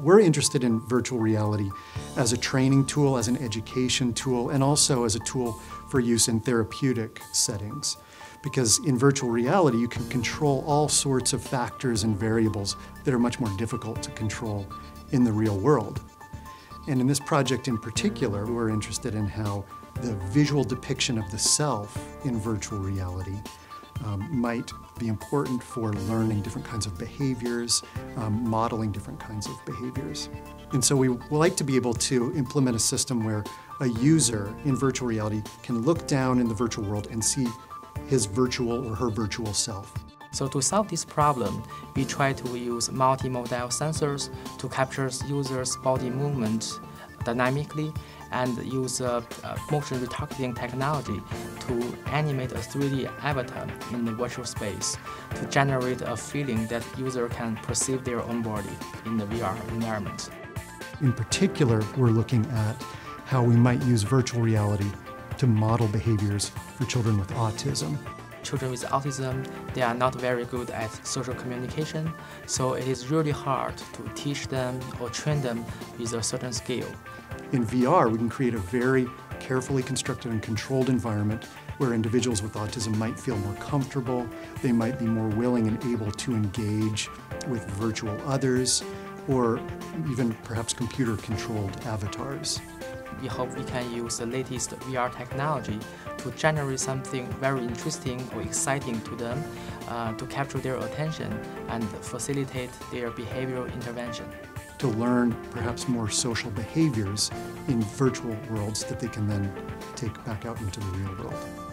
We're interested in virtual reality as a training tool, as an education tool, and also as a tool for use in therapeutic settings. Because in virtual reality, you can control all sorts of factors and variables that are much more difficult to control in the real world. And in this project in particular, we're interested in how the visual depiction of the self in virtual reality um, might be important for learning different kinds of behaviors, um, modeling different kinds of behaviors. And so we like to be able to implement a system where a user in virtual reality can look down in the virtual world and see his virtual or her virtual self. So to solve this problem, we try to use multimodal sensors to capture users' body movement dynamically and use uh, motion retargeting technology to animate a 3D avatar in the virtual space to generate a feeling that user can perceive their own body in the VR environment. In particular, we're looking at how we might use virtual reality to model behaviors for children with autism. Children with autism, they are not very good at social communication, so it is really hard to teach them or train them with a certain skill. In VR, we can create a very carefully constructed and controlled environment where individuals with autism might feel more comfortable, they might be more willing and able to engage with virtual others, or even perhaps computer-controlled avatars. We hope we can use the latest VR technology to generate something very interesting or exciting to them uh, to capture their attention and facilitate their behavioral intervention to learn perhaps more social behaviors in virtual worlds that they can then take back out into the real world.